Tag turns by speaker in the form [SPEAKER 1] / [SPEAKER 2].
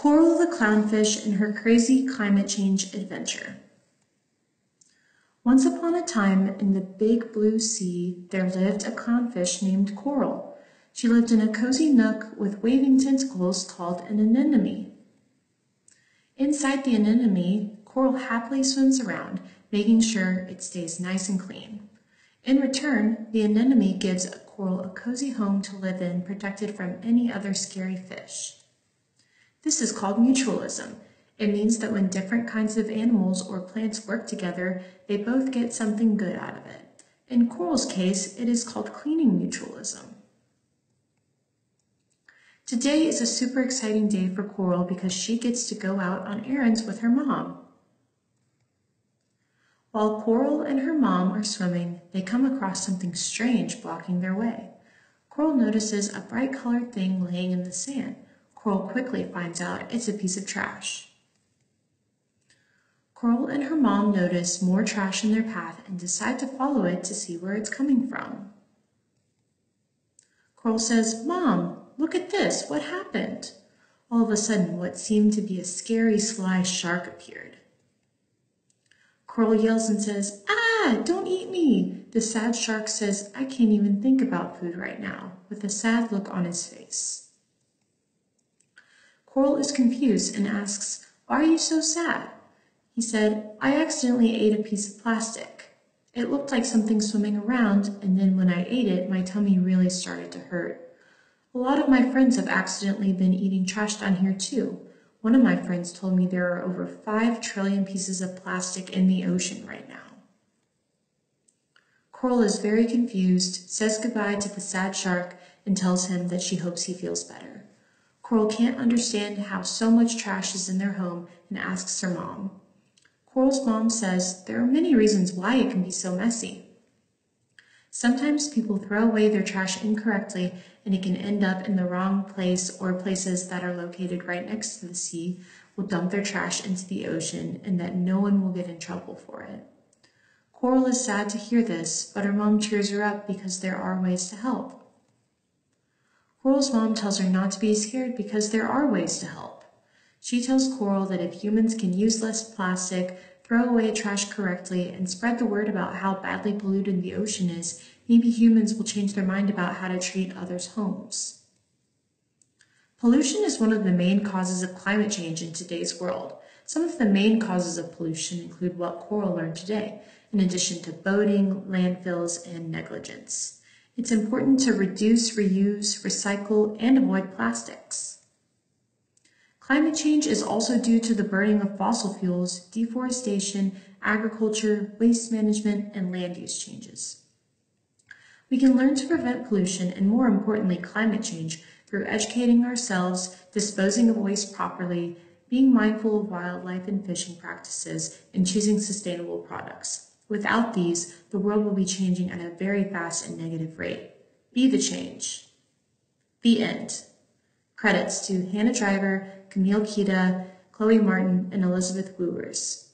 [SPEAKER 1] Coral the Clownfish and Her Crazy Climate Change Adventure. Once upon a time in the big blue sea, there lived a clownfish named Coral. She lived in a cozy nook with waving tentacles called an anemone. Inside the anemone, Coral happily swims around, making sure it stays nice and clean. In return, the anemone gives Coral a cozy home to live in, protected from any other scary fish. This is called mutualism. It means that when different kinds of animals or plants work together, they both get something good out of it. In Coral's case, it is called cleaning mutualism. Today is a super exciting day for Coral because she gets to go out on errands with her mom. While Coral and her mom are swimming, they come across something strange blocking their way. Coral notices a bright colored thing laying in the sand. Coral quickly finds out it's a piece of trash. Coral and her mom notice more trash in their path and decide to follow it to see where it's coming from. Coral says, Mom, look at this, what happened? All of a sudden, what seemed to be a scary, sly shark appeared. Coral yells and says, Ah, don't eat me. The sad shark says, I can't even think about food right now, with a sad look on his face. Coral is confused and asks, Why are you so sad? He said, I accidentally ate a piece of plastic. It looked like something swimming around, and then when I ate it, my tummy really started to hurt. A lot of my friends have accidentally been eating trash down here too. One of my friends told me there are over 5 trillion pieces of plastic in the ocean right now. Coral is very confused, says goodbye to the sad shark, and tells him that she hopes he feels better. Coral can't understand how so much trash is in their home and asks her mom. Coral's mom says there are many reasons why it can be so messy. Sometimes people throw away their trash incorrectly and it can end up in the wrong place or places that are located right next to the sea will dump their trash into the ocean and that no one will get in trouble for it. Coral is sad to hear this, but her mom cheers her up because there are ways to help. Coral's mom tells her not to be scared because there are ways to help. She tells Coral that if humans can use less plastic, throw away trash correctly, and spread the word about how badly polluted the ocean is, maybe humans will change their mind about how to treat others' homes. Pollution is one of the main causes of climate change in today's world. Some of the main causes of pollution include what Coral learned today, in addition to boating, landfills, and negligence. It's important to reduce, reuse, recycle, and avoid plastics. Climate change is also due to the burning of fossil fuels, deforestation, agriculture, waste management, and land use changes. We can learn to prevent pollution and more importantly, climate change through educating ourselves, disposing of waste properly, being mindful of wildlife and fishing practices, and choosing sustainable products. Without these, the world will be changing at a very fast and negative rate. Be the change. The end. Credits to Hannah Driver, Camille Kita, Chloe Martin, and Elizabeth Wooers.